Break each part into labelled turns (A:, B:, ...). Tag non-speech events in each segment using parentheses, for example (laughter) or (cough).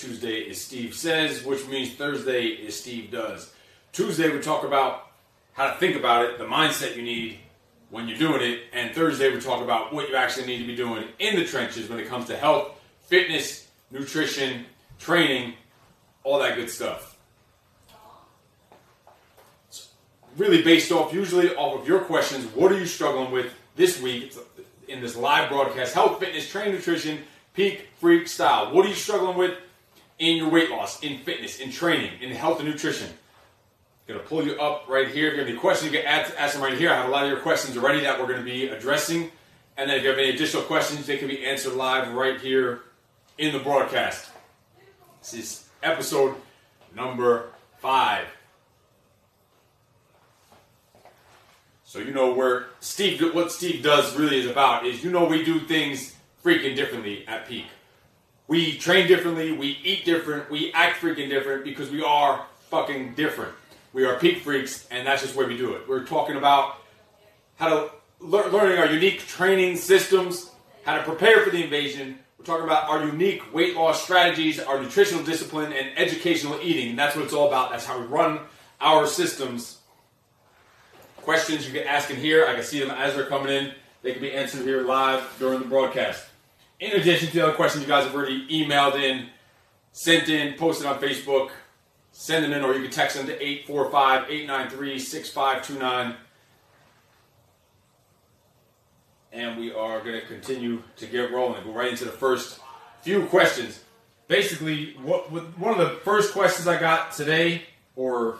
A: Tuesday is Steve Says, which means Thursday is Steve Does. Tuesday, we talk about how to think about it, the mindset you need when you're doing it, and Thursday, we talk about what you actually need to be doing in the trenches when it comes to health, fitness, nutrition, training, all that good stuff. really based off usually off of your questions. What are you struggling with this week in this live broadcast? Health, fitness, training, nutrition, peak, freak, style. What are you struggling with in your weight loss, in fitness, in training, in health and nutrition? I'm gonna pull you up right here. If you have any questions, you can ask, ask them right here. I have a lot of your questions already that we're gonna be addressing. And then if you have any additional questions, they can be answered live right here in the broadcast. This is episode number five. So you know where Steve, what Steve does really is about is you know we do things freaking differently at Peak. We train differently, we eat different, we act freaking different because we are fucking different. We are Peak freaks, and that's just way we do it. We're talking about how to lear- learning our unique training systems, how to prepare for the invasion. We're talking about our unique weight loss strategies, our nutritional discipline, and educational eating. And that's what it's all about. That's how we run our systems questions you can ask in here. I can see them as they're coming in. They can be answered here live during the broadcast. In addition to the other questions you guys have already emailed in, sent in, posted on Facebook, send them in, or you can text them to 845 893 6529. And we are going to continue to get rolling. Go right into the first few questions. Basically, what, what one of the first questions I got today, or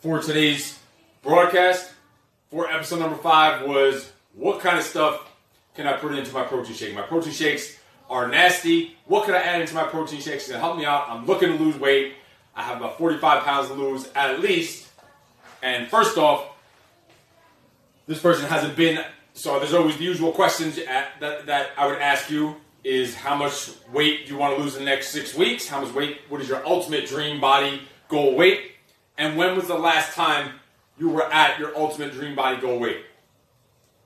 A: for today's broadcast, for episode number five was what kind of stuff can I put it into my protein shake? My protein shakes are nasty. What can I add into my protein shakes to help me out? I'm looking to lose weight. I have about 45 pounds to lose at least. And first off, this person hasn't been. So there's always the usual questions at, that, that I would ask you is how much weight do you want to lose in the next six weeks? How much weight? What is your ultimate dream body goal weight? And when was the last time you were at your ultimate dream body goal weight?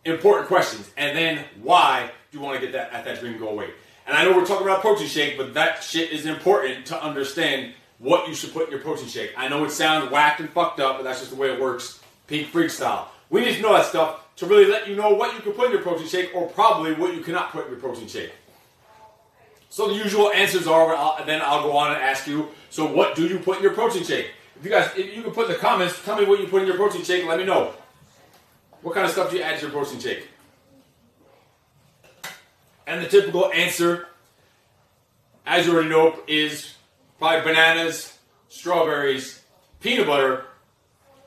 A: Important questions. And then why do you want to get that at that dream goal weight? And I know we're talking about protein shake, but that shit is important to understand what you should put in your protein shake. I know it sounds whacked and fucked up, but that's just the way it works. Peak freak style. We need to know that stuff to really let you know what you can put in your protein shake or probably what you cannot put in your protein shake. So the usual answers are, I'll, then I'll go on and ask you, so what do you put in your protein shake? If you guys, if you can put in the comments, tell me what you put in your protein shake let me know. What kind of stuff do you add to your protein shake? And the typical answer, as you already know, is probably bananas, strawberries, peanut butter,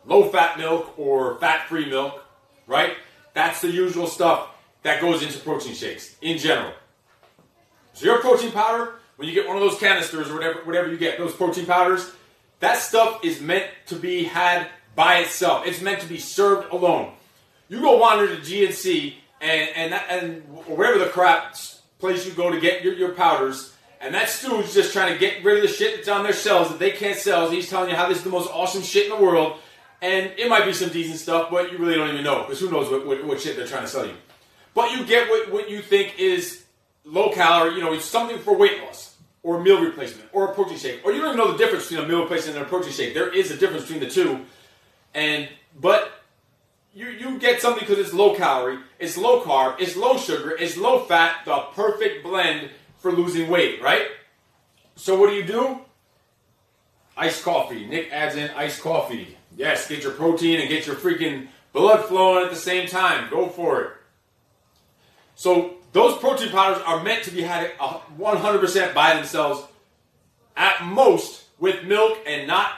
A: low fat milk or fat free milk, right? That's the usual stuff that goes into protein shakes in general. So your protein powder, when you get one of those canisters or whatever, whatever you get, those protein powders, that stuff is meant to be had by itself. It's meant to be served alone. You go wander to GNC and and and wherever the crap place you go to get your, your powders, and that stew's just trying to get rid of the shit that's on their shelves that they can't sell. He's telling you how this is the most awesome shit in the world, and it might be some decent stuff, but you really don't even know because who knows what, what, what shit they're trying to sell you. But you get what, what you think is low calorie, you know, it's something for weight loss or meal replacement or a protein shake, or you don't even know the difference between a meal replacement and a protein shake. There is a difference between the two, and but you you get something because it's low calorie, it's low carb, it's low sugar, it's low fat, the perfect blend for losing weight, right? So what do you do? Iced coffee. Nick adds in iced coffee. Yes, get your protein and get your freaking blood flowing at the same time. Go for it. So those protein powders are meant to be had 100% by themselves, at most with milk and not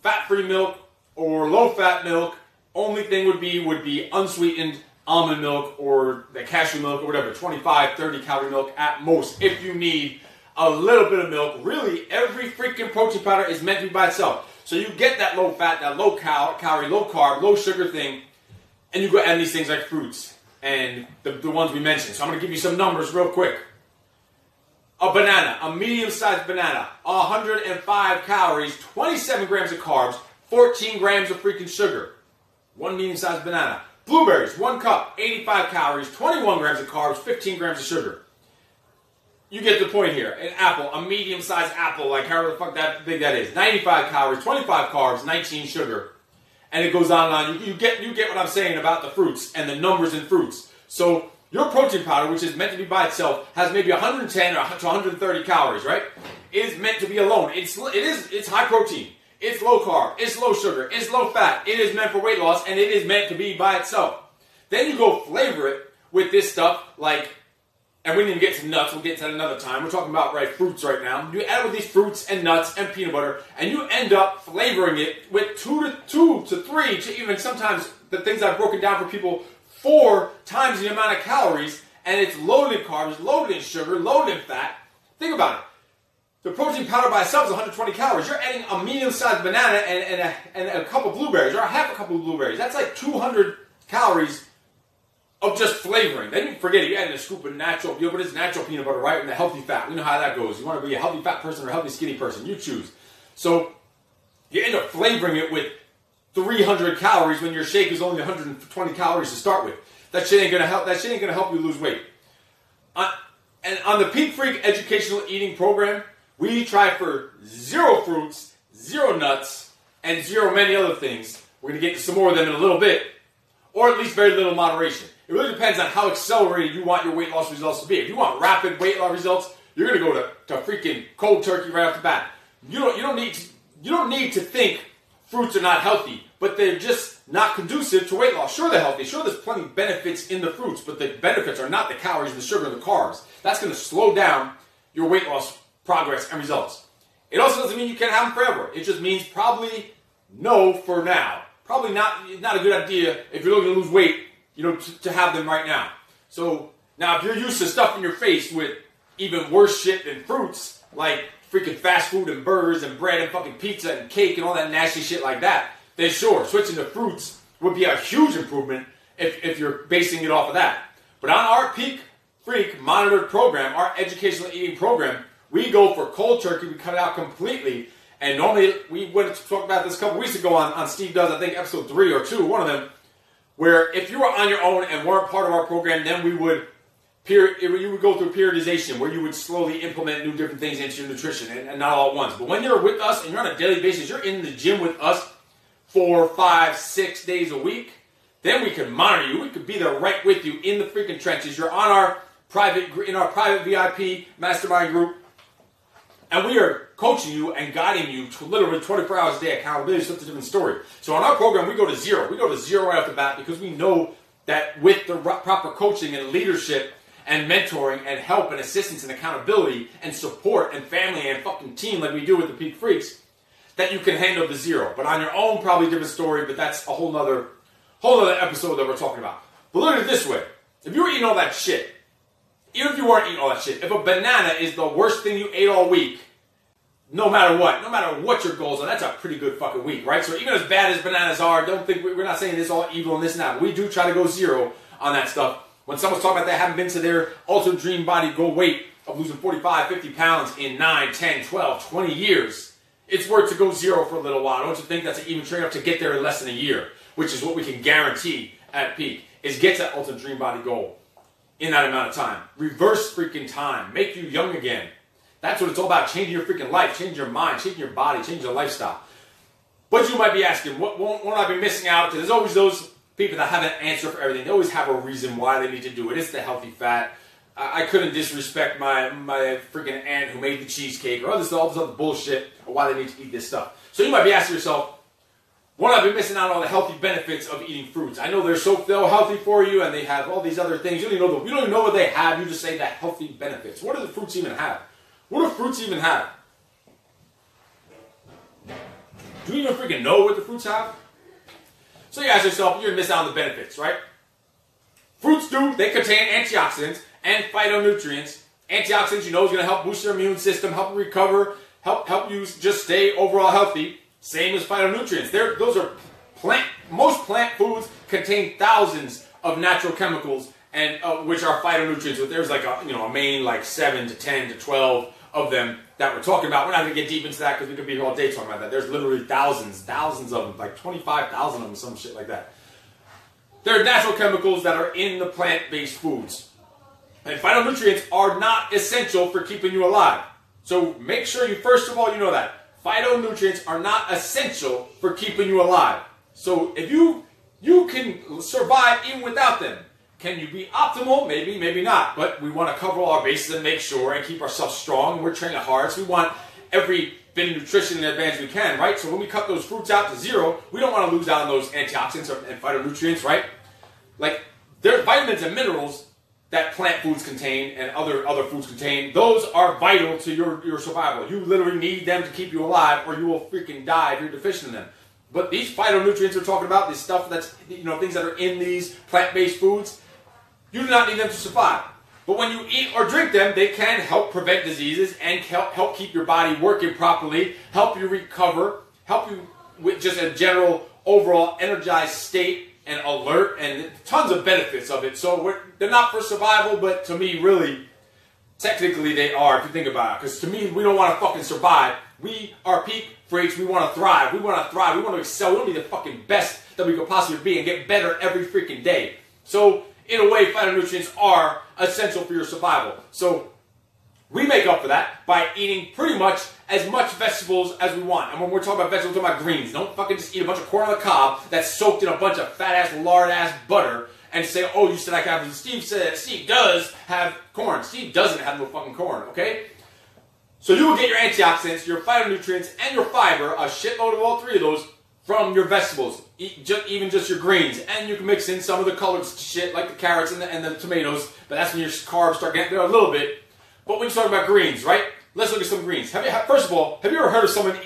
A: fat-free milk or low-fat milk. Only thing would be would be unsweetened almond milk or the cashew milk or whatever, 25, 30 calorie milk at most. If you need a little bit of milk, really every freaking protein powder is meant to be by itself. So you get that low fat, that low cal- calorie, low carb, low sugar thing, and you go add these things like fruits and the, the ones we mentioned. So I'm to give you some numbers real quick. A banana, a medium sized banana, 105 calories, 27 grams of carbs, 14 grams of freaking sugar. One medium sized banana. Blueberries, one cup, 85 calories, 21 grams of carbs, 15 grams of sugar. You get the point here. An apple, a medium-sized apple, like however the fuck that big that is, 95 calories, 25 carbs, 19 sugar, and it goes on and on. You, you get you get what I'm saying about the fruits and the numbers in fruits. So your protein powder, which is meant to be by itself, has maybe 110 or to 130 calories, right? It is meant to be alone. It's it is it's high protein. It's low carb. It's low sugar. It's low fat. It is meant for weight loss, and it is meant to be by itself. Then you go flavor it with this stuff like, and we didn't get to nuts. We'll get to that another time. We're talking about right fruits right now. You add with these fruits and nuts and peanut butter, and you end up flavoring it with two to two to three to even sometimes the things I've broken down for people four times the amount of calories, and it's loaded in carbs, loaded in sugar, loaded in fat. Think about it. The protein powder by itself is 120 calories. You're adding a medium-sized banana and, and, a, and a cup of blueberries, or a half a cup of blueberries. That's like 200 calories of just flavoring. Then you forget it. You're adding a scoop of natural, you know, but it's natural peanut butter, right? And the healthy fat. We know how that goes. You want to be a healthy fat person or a healthy skinny person. You choose. So you end up flavoring it with 300 calories when your shake is only 120 calories to start with. That shit ain't gonna help. That shit ain't gonna help you lose weight. On, and on the Peak Freak Educational Eating Program, we try for zero fruits, zero nuts, and zero many other things. We're gonna get to some more of them in a little bit, or at least very little moderation. It really depends on how accelerated you want your weight loss results to be. If you want rapid weight loss results, you're gonna go to, to freaking cold turkey right off the bat. You don't you don't need to, you don't need to think fruits are not healthy, but they're just not conducive to weight loss. Sure, they're healthy. Sure, there's plenty of benefits in the fruits, but the benefits are not the calories, the sugar, the carbs. That's going to slow down your weight loss progress and results. It also doesn't mean you can't have them forever. It just means probably no for now. Probably not not a good idea if you're looking to lose weight, you know, to, to have them right now. So now, if you're used to stuffing your face with even worse shit than fruits, like freaking fast food and burgers and bread and fucking pizza and cake and all that nasty shit like that, then sure, switching to fruits would be a huge improvement if, if you're basing it off of that. But on our Peak Freak monitored program, our educational eating program, we go for cold turkey. We cut it out completely. And normally, we went to talk about this a couple weeks ago on, on Steve Does, I think episode three or two, one of them, where if you were on your own and weren't part of our program, then we would you would go through periodization where you would slowly implement new different things into your nutrition and, and, not all at once. But when you're with us and you're on a daily basis, you're in the gym with us four, five, six days a week, then we can monitor you. We could be there right with you in the freaking trenches. You're on our private in our private VIP mastermind group, and we are coaching you and guiding you to literally 24 hours a day accountability. is such a different story. So on our program, we go to zero. We go to zero right off the bat because we know that with the proper coaching and leadership and mentoring and help and assistance and accountability and support and family and fucking team like we do with the Peak Freaks, that you can handle the zero. But on your own, probably different story, but that's a whole nother whole other episode that we're talking about. But look at it this way. If you were eating all that shit, even if you weren't eating all that shit, if a banana is the worst thing you ate all week, no matter what, no matter what your goals are, that's a pretty good fucking week, right? So even as bad as bananas are, don't think we're not saying this all evil and this and that. We do try to go zero on that stuff. When someone's talking about they haven't been to their ultimate dream body goal weight of losing 45, 50 pounds in 9, 10, 12, 20 years, it's worth to go zero for a little while. Don't you think that's an even trade-off to get there in less than a year, which is what we can guarantee at peak, is get to that ultimate dream body goal in that amount of time. Reverse freaking time. Make you young again. That's what it's all about. Changing your freaking life, changing your mind, changing your body, changing your lifestyle. But you might be asking, what won't, won't I be missing out? Because there's always those people that have an answer for everything. They always have a reason why they need to do it. It's the healthy fat. I, I couldn't disrespect my my freaking aunt who made the cheesecake or all this all this other bullshit or why they need to eat this stuff. So you might be asking yourself, what I've been missing out on the healthy benefits of eating fruits. I know they're so healthy for you and they have all these other things. You don't even know the, you don't even know what they have. You just say that healthy benefits. What do the fruits even have? What do fruits even have? Do you even freaking know what the fruits have? So you ask yourself, you're gonna miss out on the benefits, right? Fruits do, they contain antioxidants and phytonutrients. Antioxidants, you know, is gonna help boost your immune system, help you recover, help help you just stay overall healthy. Same as phytonutrients. They're, those are plant. Most plant foods contain thousands of natural chemicals, and uh, which are phytonutrients. But there's like a you know a main like seven to ten to twelve of them that we're talking about. We're not going to get deep into that because we could be here all day talking about that. There's literally thousands, thousands of them, like 25,000 of them, some shit like that. They're natural chemicals that are in the plant-based foods. And phytonutrients are not essential for keeping you alive. So make sure you, first of all, you know that. Phytonutrients are not essential for keeping you alive. So if you, you can survive even without them. Can you be optimal? Maybe, maybe not. But we want to cover all our bases and make sure and keep ourselves strong. We're training hard, so we want every bit of nutrition and advantage we can, right? So when we cut those fruits out to zero, we don't want to lose out on those antioxidants and phytonutrients, right? Like there's vitamins and minerals that plant foods contain and other other foods contain. Those are vital to your your survival. You literally need them to keep you alive, or you will freaking die if you're deficient in them. But these phytonutrients we're talking about, this stuff that's you know things that are in these plant-based foods, you do not need them to survive. But when you eat or drink them, they can help prevent diseases and help, help keep your body working properly, help you recover, help you with just a general overall energized state and alert, and tons of benefits of it. So they're not for survival, but to me, really, technically they are if you think about it. Because to me, we don't want to fucking survive. We are peak freaks. We want to thrive. We want to thrive. We want to excel. We want to be the fucking best that we could possibly be and get better every freaking day. So in a way, phytonutrients are essential for your survival. So we make up for that by eating pretty much as much vegetables as we want. And when we're talking about vegetables, we're talking about greens. Don't fucking just eat a bunch of corn on the cob that's soaked in a bunch of fat ass, lard ass butter and say, oh, you said I can have. Steve said, Steve does have corn. Steve doesn't have no fucking corn, okay? So you will get your antioxidants, your phytonutrients, and your fiber, a shitload of all three of those, from your vegetables, just, even just your greens. And you can mix in some of the colored shit like the carrots and the, and the tomatoes, but that's when your carbs start getting there a little bit. But when you talk about greens, right? Let's look at some greens. Have you, first of all, have you ever heard of someone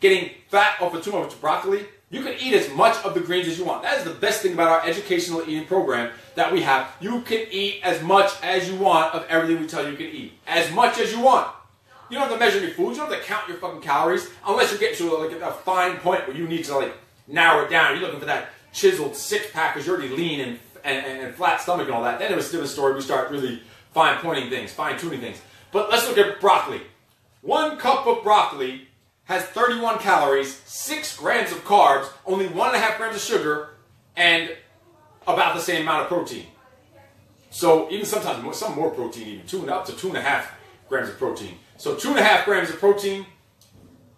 A: getting fat off of too much broccoli? You can eat as much of the greens as you want. That is the best thing about our educational eating program that we have. You can eat as much as you want of everything we tell you you can eat. As much as you want. You don't have to measure your food. You don't have to count your fucking calories unless you're getting to like a fine point where you need to like narrow it down. You're looking for that chiseled six pack because you're already lean and, and, and, flat stomach and all that. Then it was still a different story. We start really fine pointing things, fine tuning things. But let's look at broccoli. One cup of broccoli has 31 calories, 6 grams of carbs, only 1.5 grams of sugar, and about the same amount of protein. So even sometimes more, some more protein, even two and up to two and a half grams of protein. So two and a half grams of protein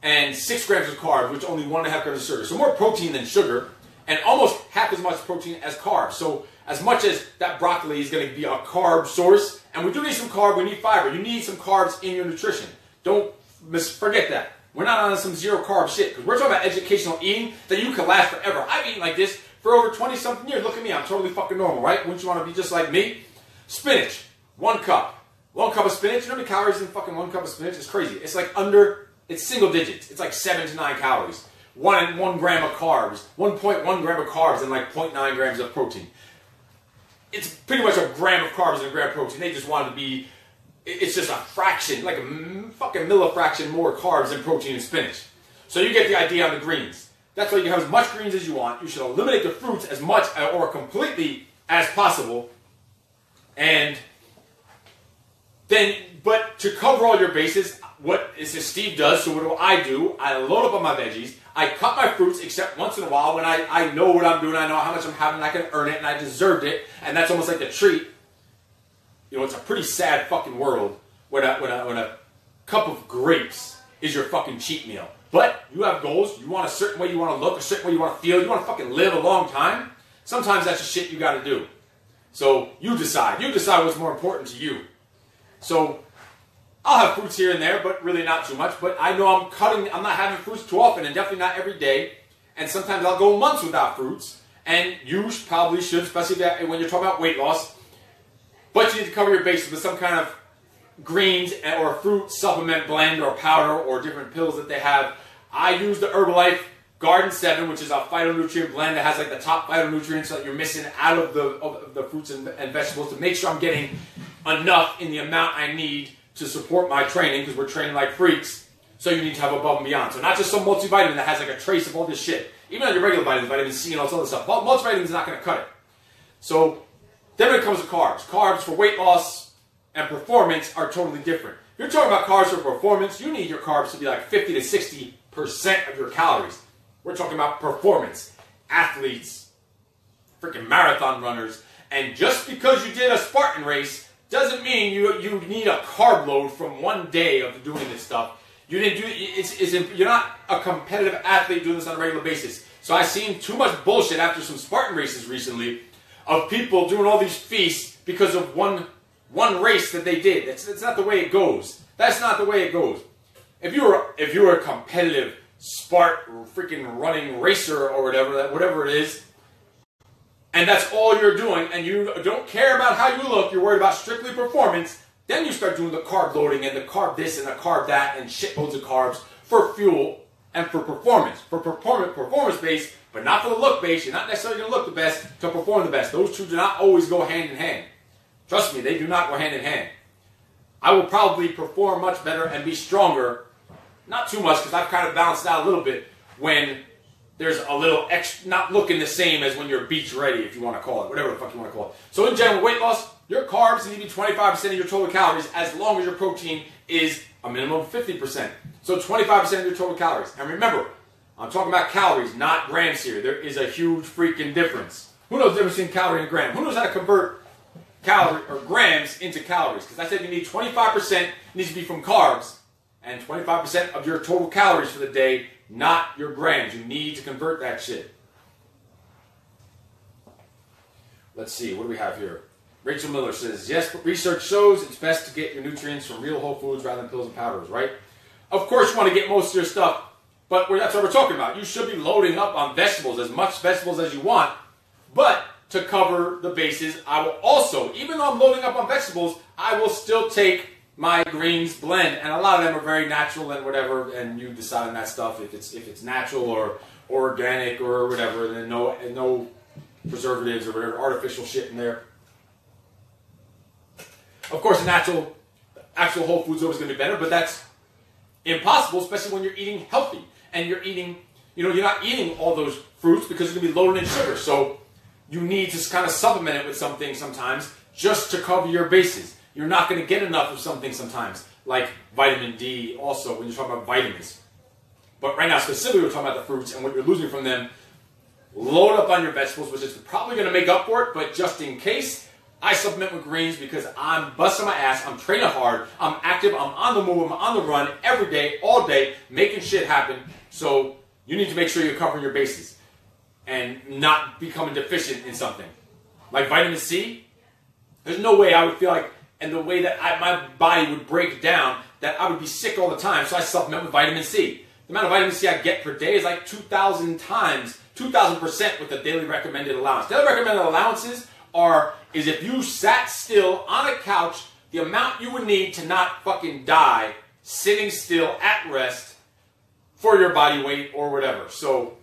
A: and six grams of carbs, which only one and a half grams of sugar. So more protein than sugar, and almost half as much protein as carbs. So as much as that broccoli is going to be a carb source, and we do need some carb, we need fiber. You need some carbs in your nutrition. Don't forget that. We're not on some zero carb shit because we're talking about educational eating that you can last forever. I've eaten like this for over 20 something years. Look at me, I'm totally fucking normal, right? Wouldn't you want to be just like me? Spinach, one cup. One cup of spinach, you know many calories in fucking one cup of spinach? It's crazy. It's like under, it's single digits. It's like seven to nine calories. One, one gram of carbs, 1.1 gram of carbs and like 0.9 grams of protein. It's pretty much a gram of carbs and a gram of protein. They just wanted to be it's just a fraction, like a fucking millifraction more carbs than protein in spinach. So you get the idea on the greens. That's why you have as much greens as you want. You should eliminate the fruits as much uh, or completely as possible. And then, but to cover all your bases, what is this Steve does, so what do I do? I load up on my veggies. I cut my fruits, except once in a while when I, I know what I'm doing, I know how much I'm having, I can earn it, and I deserved it. And that's almost like a treat you know, it's a pretty sad fucking world when a, when a, when a cup of grapes is your fucking cheat meal. But you have goals. You want a certain way you want to look, a certain way you want to feel. You want to fucking live a long time. Sometimes that's the shit you got to do. So you decide. You decide what's more important to you. So I'll have fruits here and there, but really not too much. But I know I'm cutting. I'm not having fruits too often, and definitely not every day. And sometimes I'll go months without fruits. And you probably should, especially when you're talking about weight loss. But you need to cover your bases with some kind of greens or fruit supplement blend or powder or different pills that they have. I use the Herbalife Garden 7, which is a phytonutrient blend that has like the top phytonutrients that you're missing out of the, of the fruits and, and vegetables to make sure I'm getting enough in the amount I need to support my training because we're training like freaks. So you need to have above and beyond. So not just some multivitamin that has like a trace of all this shit. Even on your regular vitamins, vitamin C and all this other stuff. Multivitamin is not going to cut it. So then when it comes to carbs, carbs for weight loss and performance are totally different. If you're talking about carbs for performance, you need your carbs to be like 50 to 60% of your calories. We're talking about performance, athletes, freaking marathon runners. And just because you did a Spartan race doesn't mean you you need a carb load from one day of doing this stuff. You didn't do it's, it's you're not a competitive athlete doing this on a regular basis. So I've seen too much bullshit after some Spartan races recently of people doing all these feasts because of one one race that they did. That's, that's not the way it goes. That's not the way it goes. If you were if you were a competitive Spart freaking running racer or whatever that whatever it is, and that's all you're doing, and you don't care about how you look, you're worried about strictly performance, then you start doing the carb loading and the carb this and the carb that and shitloads of carbs for fuel and for performance. For performance performance based, but not for the look base. You're not necessarily going to look the best to perform the best. Those two do not always go hand in hand. Trust me, they do not go hand in hand. I will probably perform much better and be stronger. Not too much because I've kind of balanced out a little bit when there's a little extra, not looking the same as when you're beach ready, if you want to call it, whatever the fuck you want to call it. So in general, weight loss, your carbs need to be 25% of your total calories as long as your protein is a minimum of 50%. So 25% of your total calories. And remember, I'm talking about calories, not grams here. There is a huge freaking difference. Who knows the difference between calorie and gram? Who knows how to convert calorie or grams into calories? Because I said you need 25% needs to be from carbs and 25% of your total calories for the day, not your grams. You need to convert that shit. Let's see, what do we have here? Rachel Miller says, yes, research shows it's best to get your nutrients from real whole foods rather than pills and powders, right? Of course you want to get most of your stuff, but that's what we're talking about. You should be loading up on vegetables, as much vegetables as you want, but to cover the bases, I will also, even though I'm loading up on vegetables, I will still take my greens blend, and a lot of them are very natural and whatever, and you decide on that stuff if it's if it's natural or organic or whatever, then no no preservatives or whatever artificial shit in there. Of course, natural, actual whole food's always going to be better, but that's impossible, especially when you're eating healthy and you're eating, you know, you're not eating all those fruits because it's going to be loaded in sugar. So you need to kind of supplement it with something sometimes just to cover your bases. You're not going to get enough of something sometimes, like vitamin D also when you're talking about vitamins. But right now, specifically, we're talking about the fruits and what you're losing from them. Load up on your vegetables, which is probably going to make up for it, but just in case, I supplement with greens because I'm busting my ass, I'm training hard, I'm active, I'm on the move, I'm on the run every day, all day, making shit happen. So you need to make sure you're covering your bases and not becoming deficient in something. Like vitamin C, there's no way I would feel like, and the way that I, my body would break down, that I would be sick all the time. So I supplement with vitamin C. The amount of vitamin C I get per day is like 2,000 times, 2,000% with the daily recommended allowance. Daily recommended allowances are is if you sat still on a couch, the amount you would need to not fucking die sitting still at rest for your body weight or whatever. So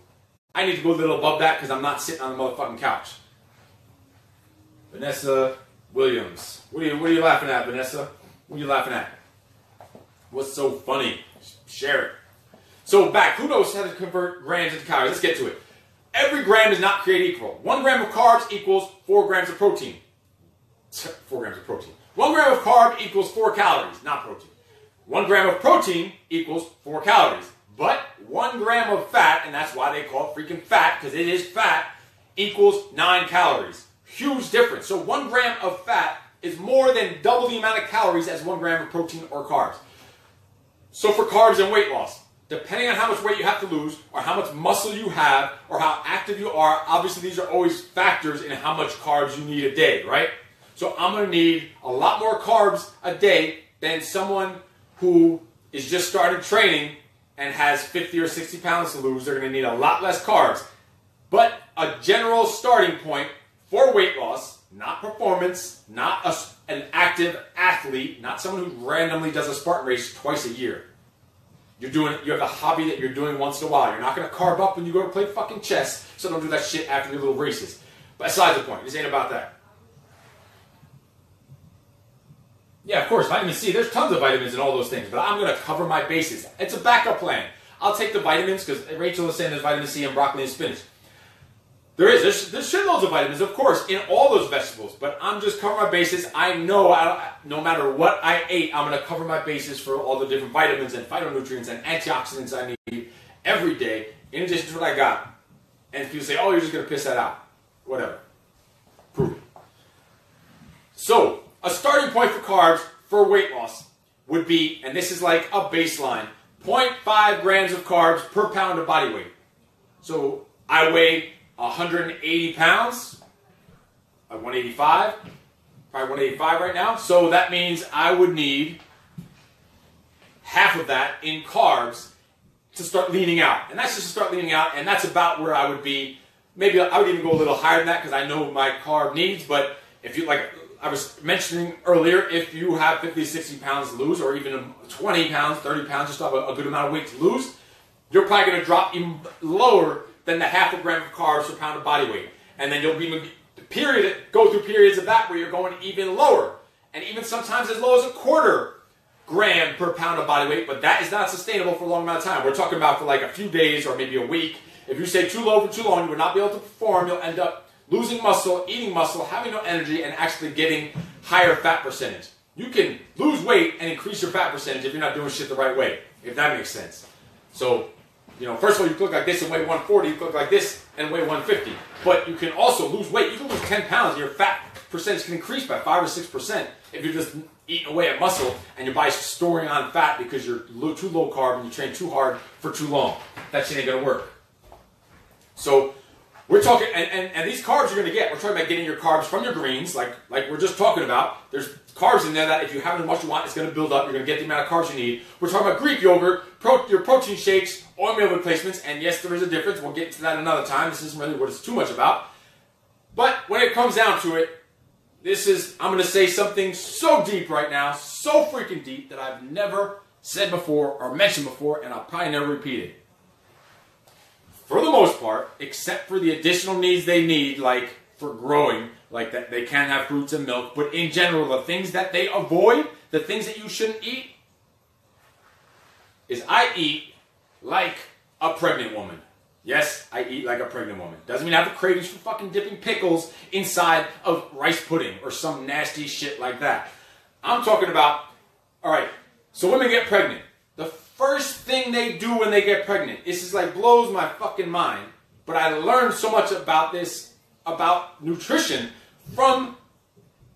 A: I need to go a little above that because I'm not sitting on the motherfucking couch. Vanessa Williams. What are you what are you laughing at, Vanessa? What are you laughing at? What's so funny? Share it. So back, who knows how to convert grams into calories? Let's get to it. Every gram is not created equal. One gram of carbs equals four grams of protein. (laughs) Four grams of protein. One gram of carb equals four calories, not protein. One gram of protein equals four calories. But one gram of fat, and that's why they call it freaking fat, because it is fat, equals nine calories. Huge difference. So one gram of fat is more than double the amount of calories as one gram of protein or carbs. So for carbs and weight loss, depending on how much weight you have to lose, or how much muscle you have, or how active you are, obviously these are always factors in how much carbs you need a day, right? So I'm going to need a lot more carbs a day than someone who is just started training and has 50 or 60 pounds to lose. They're going to need a lot less carbs. But a general starting point for weight loss, not performance, not a, an active athlete, not someone who randomly does a Spartan race twice a year. You're doing, you have a hobby that you're doing once in a while. You're not going to carb up when you go to play fucking chess, so don't do that shit after your little races. But besides the point, this ain't about that. Yeah, of course, vitamin C. There's tons of vitamins and all those things, but I'm going to cover my bases. It's a backup plan. I'll take the vitamins because Rachel is saying there's vitamin C in broccoli and spinach. There is. There's, there's shitloads of vitamins, of course, in all those vegetables. But I'm just covering my bases. I know I, no matter what I ate, I'm going to cover my bases for all the different vitamins and phytonutrients and antioxidants I need every day, in addition to what I got. And people say, oh, you're just going to piss that out. Whatever. Prove it. So, a starting point for carbs for weight loss would be, and this is like a baseline, 0.5 grams of carbs per pound of body weight. So, I weigh 180 pounds, uh, 185, probably 185 right now. So that means I would need half of that in carbs to start leaning out. And that's just to start leaning out, and that's about where I would be. Maybe I would even go a little higher than that because I know my carb needs, but if you like I was mentioning earlier, if you have 50, 60 pounds to lose, or even 20 pounds, 30 pounds, just have a, a good amount of weight to lose, you're probably going to drop even lower than the half a gram of carbs per pound of body weight. And then you'll be period go through periods of that where you're going even lower, and even sometimes as low as a quarter gram per pound of body weight. But that is not sustainable for a long amount of time. We're talking about for like a few days or maybe a week. If you stay too low for too long, you will not be able to perform. You'll end up losing muscle, eating muscle, having no energy, and actually getting higher fat percentage. You can lose weight and increase your fat percentage if you're not doing shit the right way, if that makes sense. So, you know, first of all, you look like this and weigh 140, you look like this and weigh 150. But you can also lose weight. You can lose 10 pounds your fat percentage can increase by 5 or 6% if you're just eating away at muscle and your body's storing on fat because you're too low carb and you train too hard for too long. That shit ain't gonna work. So, we're talking, and, and, and these carbs you're going to get, we're talking about getting your carbs from your greens, like, like we're just talking about. There's carbs in there that if you have as much you want, it's going to build up. You're going to get the amount of carbs you need. We're talking about Greek yogurt, pro, your protein shakes, oil meal replacements, and yes, there is a difference. We'll get to that another time. This isn't really what it's too much about. But when it comes down to it, this is, I'm going to say something so deep right now, so freaking deep that I've never said before or mentioned before, and I'll probably never repeat it for the most part, except for the additional needs they need, like for growing, like that they can have fruits and milk, but in general, the things that they avoid, the things that you shouldn't eat, is I eat like a pregnant woman. Yes, I eat like a pregnant woman. Doesn't mean I have cravings for fucking dipping pickles inside of rice pudding or some nasty shit like that. I'm talking about, all right, so women get pregnant. The first thing they do when they get pregnant. This is like blows my fucking mind. But I learned so much about this, about nutrition, from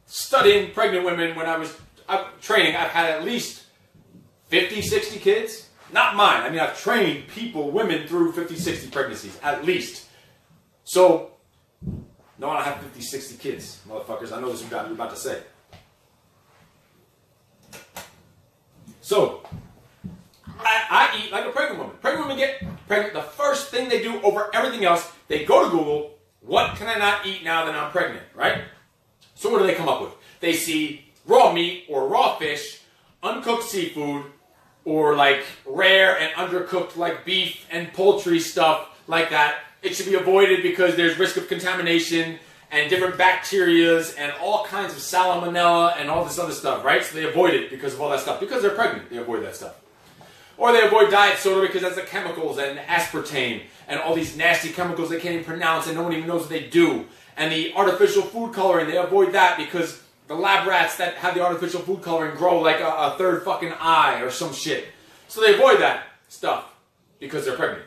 A: studying pregnant women when I was uh, training. I've had at least 50, 60 kids. Not mine. I mean, I've trained people, women, through 50, 60 pregnancies, at least. So, no, I don't have 50, 60 kids, motherfuckers. I know this is what you're about to say. So, I, I eat like a pregnant woman. Pregnant women get pregnant. The first thing they do over everything else, they go to Google, what can I not eat now that I'm pregnant, right? So what do they come up with? They see raw meat or raw fish, uncooked seafood, or like rare and undercooked like beef and poultry stuff like that. It should be avoided because there's risk of contamination and different bacterias and all kinds of salmonella and all this other stuff, right? So they avoid it because of all that stuff. Because they're pregnant, they avoid that stuff. Or they avoid diet soda because that's the chemicals and aspartame and all these nasty chemicals they can't even pronounce and no one even knows what they do. And the artificial food coloring, they avoid that because the lab rats that have the artificial food coloring grow like a, a third fucking eye or some shit. So they avoid that stuff because they're pregnant.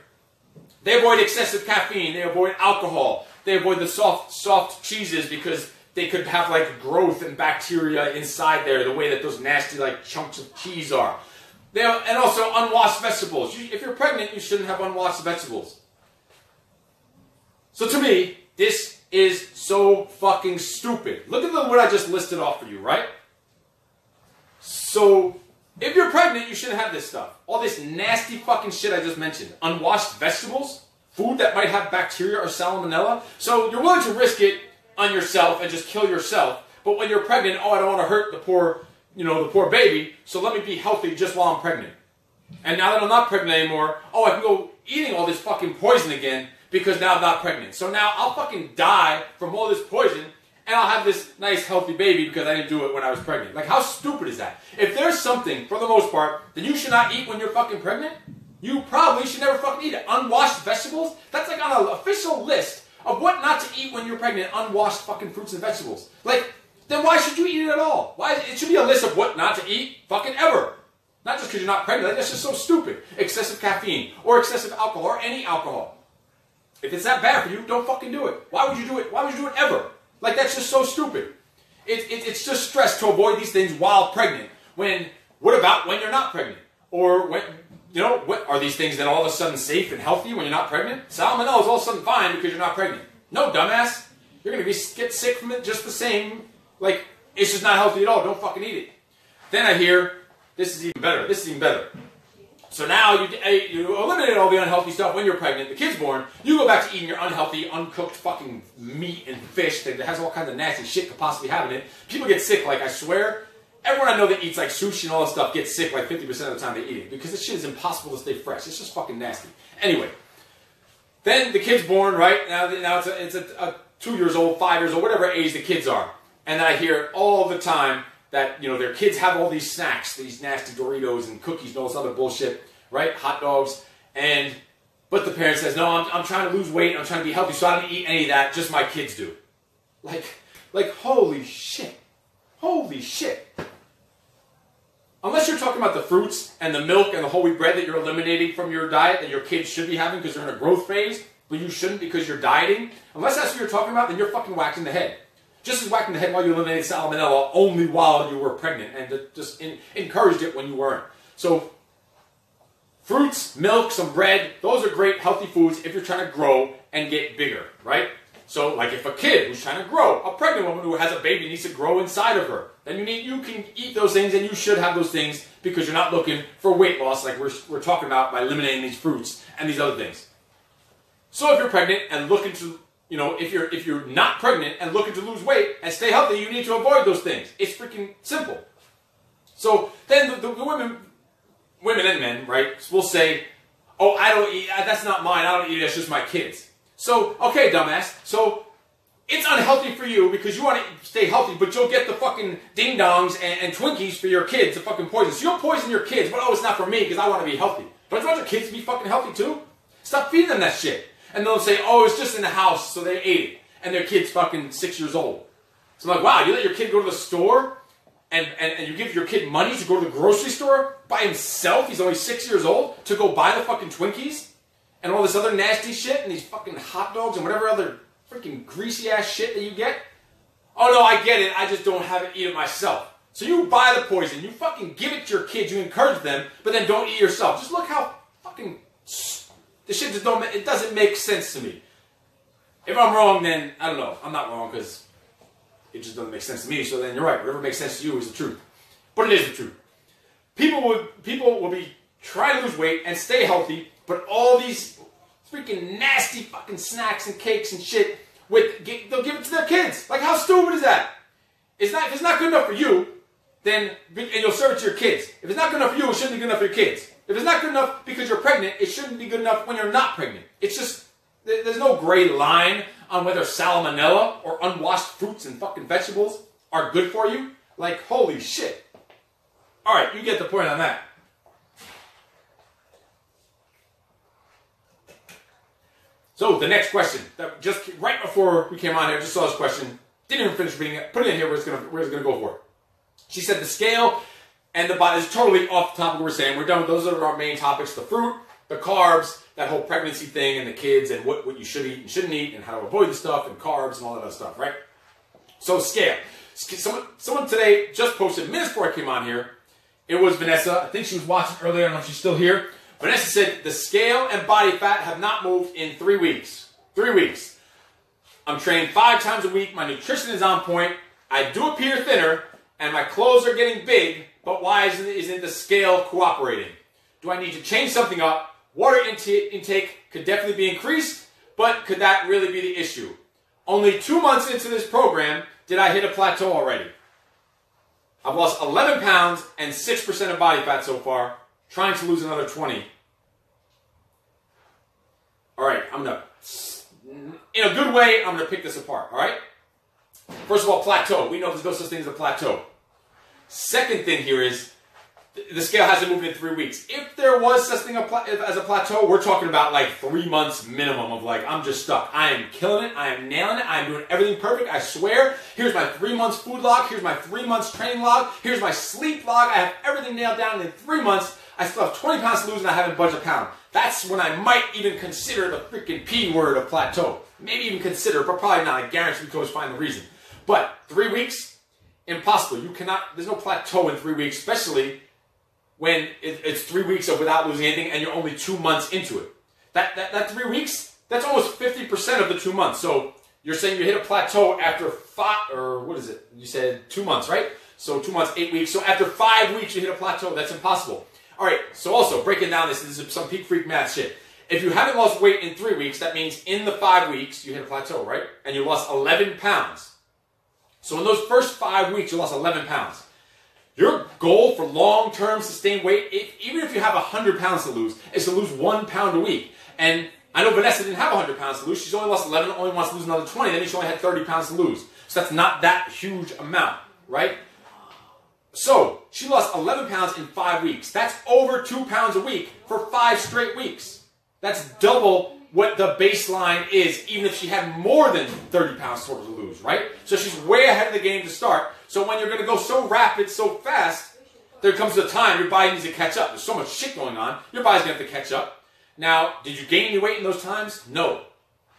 A: They avoid excessive caffeine. They avoid alcohol. They avoid the soft, soft cheeses because they could have like growth and bacteria inside there, the way that those nasty like chunks of cheese are. And also unwashed vegetables. You, if you're pregnant, you shouldn't have unwashed vegetables. So to me, this is so fucking stupid. Look at the, what I just listed off for you, right? So, if you're pregnant, you shouldn't have this stuff. All this nasty fucking shit I just mentioned. Unwashed vegetables, food that might have bacteria or salmonella. So you're willing to risk it on yourself and just kill yourself. But when you're pregnant, oh, I don't want to hurt the poor you know, the poor baby, so let me be healthy just while I'm pregnant. And now that I'm not pregnant anymore, oh, I can go eating all this fucking poison again because now I'm not pregnant. So now I'll fucking die from all this poison and I'll have this nice healthy baby because I didn't do it when I was pregnant. Like, how stupid is that? If there's something, for the most part, that you should not eat when you're fucking pregnant, you probably should never fucking eat it. Unwashed vegetables? That's like on an official list of what not to eat when you're pregnant, unwashed fucking fruits and vegetables. Like, then why should you eat it at all? Why? It should be a list of what not to eat fucking ever. Not just because you're not pregnant. That's just so stupid. Excessive caffeine or excessive alcohol or any alcohol. If it's that bad for you, don't fucking do it. Why would you do it? Why would you do it ever? Like that's just so stupid. It, it, it's just stress to avoid these things while pregnant. When what about when you're not pregnant? Or when you know what are these things then all of a sudden safe and healthy when you're not pregnant? Salmonella is all of a sudden fine because you're not pregnant. No, dumbass. You're gonna be get sick from it just the same. Like it's just not healthy at all. Don't fucking eat it. Then I hear this is even better. This is even better. So now you, you eliminate all the unhealthy stuff when you're pregnant, the kid's born, you go back to eating your unhealthy, uncooked fucking meat and fish that has all kinds of nasty shit could possibly have in it. People get sick, like I swear, everyone I know that eats like sushi and all this stuff gets sick like 50% of the time they eat it because this shit is impossible to stay fresh. It's just fucking nasty. Anyway, then the kid's born, right? Now, now it's, a, it's a, a two years old, five years old, whatever age the kids are. And I hear all the time that, you know, their kids have all these snacks, these nasty Doritos and cookies and all this other bullshit, right? Hot dogs. And, but the parent says, no, I'm, I'm trying to lose weight. I'm trying to be healthy, so I don't eat any of that. Just my kids do. Like, like, holy shit. Holy shit. Unless you're talking about the fruits and the milk and the whole wheat bread that you're eliminating from your diet that your kids should be having because they're in a growth phase, but you shouldn't because you're dieting, unless that's what you're talking about, then you're fucking whacking the head. Just as whacking the head while you eliminated salmonella only while you were pregnant and just in, encouraged it when you weren't. So, fruits, milk, some bread, those are great healthy foods if you're trying to grow and get bigger, right? So, like if a kid who's trying to grow, a pregnant woman who has a baby needs to grow inside of her, then you need you can eat those things and you should have those things because you're not looking for weight loss like we're, we're talking about by eliminating these fruits and these other things. So if you're pregnant and looking to, you know, if you're if you're not pregnant and looking to lose weight and stay healthy, you need to avoid those things. It's freaking simple. So then the, the, the women, women and men, right, will say, "Oh, I don't eat. That's not mine. I don't eat. It, that's just my kids." So, okay, dumbass. So, it's unhealthy for you because you want to stay healthy, but you'll get the fucking ding dongs and, and, Twinkies for your kids, the fucking poison. So you'll poison your kids, but oh, it's not for me because I want to be healthy. Don't you want your kids to be fucking healthy too? Stop feeding them that shit. And they'll say, oh, it's just in the house, so they ate it. And their kid's fucking six years old. So I'm like, wow, you let your kid go to the store and, and, and you give your kid money to go to the grocery store by himself? He's only six years old to go buy the fucking Twinkies? and all this other nasty shit and these fucking hot dogs and whatever other freaking greasy ass shit that you get. Oh no, I get it. I just don't have it eat it myself. So you buy the poison, you fucking give it to your kids, you encourage them, but then don't eat yourself. Just look how fucking this shit just don't. It doesn't make sense to me. If I'm wrong, then I don't know. I'm not wrong because it just doesn't make sense to me. So then you're right. Whatever makes sense to you is the truth. But it is the truth. People would people will be trying to lose weight and stay healthy but all these freaking nasty fucking snacks and cakes and shit, with they'll give it to their kids. Like how stupid is that? It's not if it's not good enough for you, then and you'll serve it to your kids. If it's not good enough for you, it shouldn't be good enough for your kids. If it's not good enough because you're pregnant, it shouldn't be good enough when you're not pregnant. It's just there's no gray line on whether salmonella or unwashed fruits and fucking vegetables are good for you. Like holy shit. All right, you get the point on that. So the next question, that just right before we came on here, just saw this question, didn't even finish reading it, put it in here, we're just gonna, we're just gonna go for it. She said the scale and the body is totally off the topic we're saying. We're done with those are our main topics, the fruit, the carbs, that whole pregnancy thing and the kids and what, what you should eat and shouldn't eat and how to avoid the stuff and carbs and all that other stuff, right? So scale. Someone, someone today just posted, minutes before I came on here, it was Vanessa. I think she was watching earlier. I don't know if she's still here. Vanessa said the scale and body fat have not moved in three weeks. Three weeks. I'm trained five times a week. My nutrition is on point. I do appear thinner, and my clothes are getting big. But why isn't, isn't the scale cooperating? Do I need to change something up? Water intake could definitely be increased, but could that really be the issue? Only two months into this program did I hit a plateau already. I've lost 11 pounds and 6% of body fat so far trying to lose another 20. All right, I'm to, in a good way, I'm to pick this apart, all right? First of all, plateau. We know there's no such thing as a plateau. Second thing here is the scale hasn't moved in three weeks. If there was such thing as a plateau, we're talking about like three months minimum of like, I'm just stuck. I am killing it. I am nailing it. I am doing everything perfect. I swear. Here's my three months food log. Here's my three months training log. Here's my sleep log. I have everything nailed down in three months. I still have 20 pounds to lose and I haven't budged a pound. That's when I might even consider the freaking P word of plateau. Maybe even consider, but probably not. I guarantee we can always find the reason. But three weeks, impossible. You cannot. There's no plateau in three weeks, especially when it, it's three weeks of without losing anything, and you're only two months into it. That that, that three weeks, that's almost fifty percent of the two months. So you're saying you hit a plateau after five, or what is it? You said two months, right? So two months, eight weeks. So after five weeks, you hit a plateau. That's impossible. All right. So also breaking down this, this is some peak freak math shit. If you haven't lost weight in three weeks, that means in the five weeks you hit a plateau, right? And you lost 11 pounds. So in those first five weeks, you lost 11 pounds. Your goal for long-term sustained weight, if, even if you have 100 pounds to lose, is to lose one pound a week. And I know Vanessa didn't have 100 pounds to lose. She's only lost 11, only wants to lose another 20. That means she only had 30 pounds to lose. So that's not that huge amount, right? So she lost 11 pounds in five weeks. That's over two pounds a week for five straight weeks. That's double what the baseline is, even if she had more than 30 pounds to lose, right? So she's way ahead of the game to start. So when you're going to go so rapid, so fast, there comes a time your body needs to catch up. There's so much shit going on. Your body's going to have to catch up. Now, did you gain any weight in those times? No.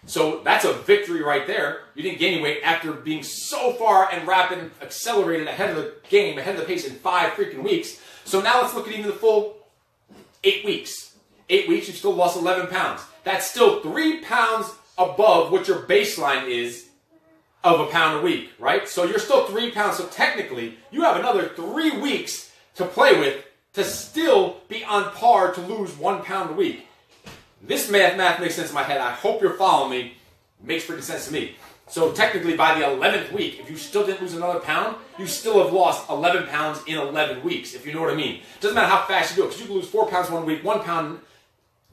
A: So that's a victory right there. You didn't gain any weight after being so far and rapid and accelerated ahead of the game, ahead of the pace in five freaking weeks. So now let's look at even the full eight weeks. Eight weeks, you still lost 11 pounds. That's still three pounds above what your baseline is of a pound a week, right? So you're still three pounds. So technically, you have another three weeks to play with to still be on par to lose one pound a week. This math, math makes sense in my head. I hope you're following me. It makes freaking sense to me. So technically, by the 11th week, if you still didn't lose another pound, you still have lost 11 pounds in 11 weeks, if you know what I mean. Doesn't matter how fast you do it, because you can lose 4 pounds one week, 1 pound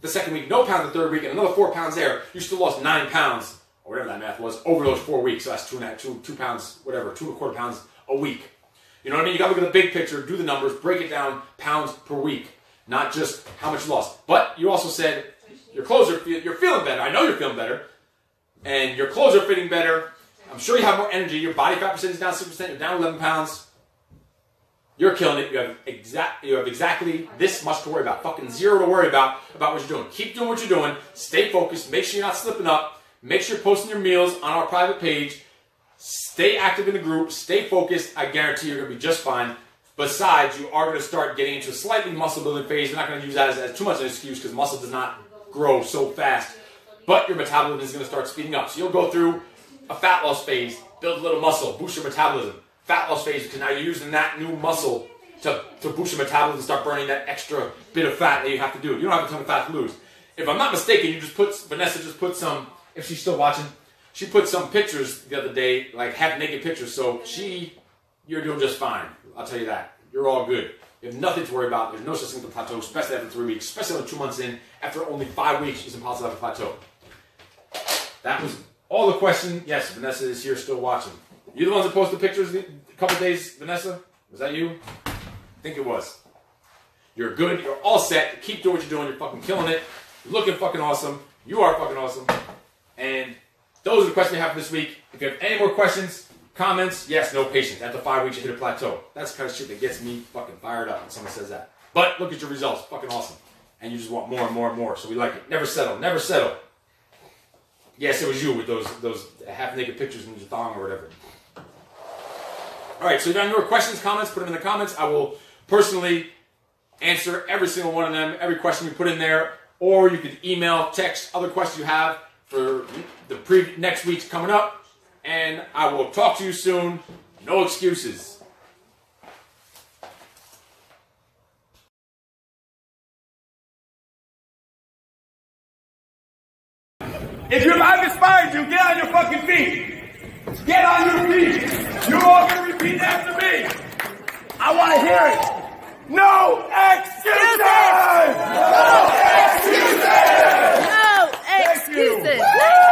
A: the second week, no pound the third week, and another 4 pounds there. You still lost 9 pounds, or whatever that math was, over those 4 weeks. So that's two, and a, two, two pounds, whatever, two and a quarter pounds a week. You know what I mean? You gotta look at the big picture, do the numbers, break it down pounds per week, not just how much you lost. But you also said your clothes are you're feeling better. I know you're feeling better, and your clothes are fitting better. I'm sure you have more energy. Your body fat percentage is down six percent. You're down 11 pounds. You're killing it. You have exact. You have exactly this much to worry about. Fucking zero to worry about about what you're doing. Keep doing what you're doing. Stay focused. Make sure you're not slipping up. Make sure you're posting your meals on our private page. Stay active in the group. Stay focused. I guarantee you're gonna be just fine. Besides, you are going to start getting into a slightly muscle building phase. We're not going to use that as, as too much of an excuse because muscle does not grow so fast. But your metabolism is going to start speeding up. So you'll go through a fat loss phase, build a little muscle, boost your metabolism. Fat loss phase, because now you're using that new muscle to, to boost your metabolism, and start burning that extra bit of fat that you have to do. You don't have a ton of fat to lose. If I'm not mistaken, you just put, Vanessa just put some, if she's still watching, she put some pictures the other day, like half naked pictures. So she, you're doing just fine. I'll tell you that. You're all good. You have nothing to worry about. There's no such thing as a plateau, especially after three weeks, especially only two months in. After only five weeks, it's impossible to have a plateau. That was all the question. Yes, Vanessa is here still watching. You the ones that posted pictures a couple days, Vanessa? Was that you? I think it was. You're good. You're all set. Keep doing what you're doing. You're fucking killing it. You're looking fucking awesome. You are fucking awesome. And those are the questions we have for this week. If you have any more questions, Comments, yes, no patience. After five weeks, you hit a plateau. That's the kind of shit that gets me fucking fired up when someone says that. But look at your results. Fucking awesome. And you just want more and more and more. So we like it. Never settle. Never settle. Yes, it was you with those those half naked pictures in your thong or whatever. All right, so if you have any more questions, comments, put them in the comments. I will personally answer every single one of them, every question you put in there, or you can email, text other questions you have for the pre next week's coming up and I will talk to you soon. No excuses.
B: If your life inspired you, get on your fucking feet. Get on your feet. You're all going to repeat after me. I want to hear it. No excuses! No excuses! No excuses! No excuses.